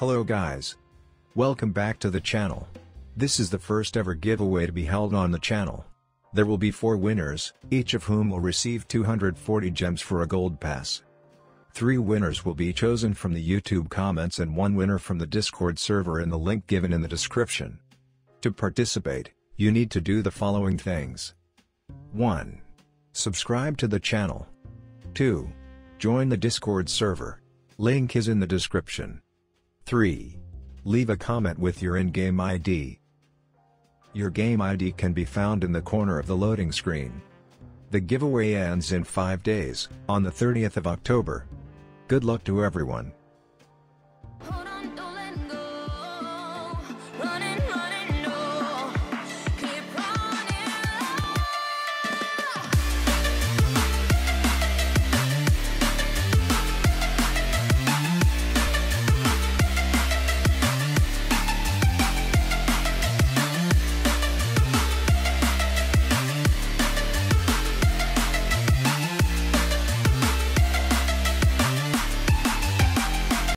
Hello guys. Welcome back to the channel. This is the first ever giveaway to be held on the channel. There will be 4 winners, each of whom will receive 240 gems for a gold pass. 3 winners will be chosen from the YouTube comments and 1 winner from the Discord server in the link given in the description. To participate, you need to do the following things. 1. Subscribe to the channel. 2. Join the Discord server. Link is in the description. 3. Leave a comment with your in-game ID. Your game ID can be found in the corner of the loading screen. The giveaway ends in 5 days, on the 30th of October. Good luck to everyone.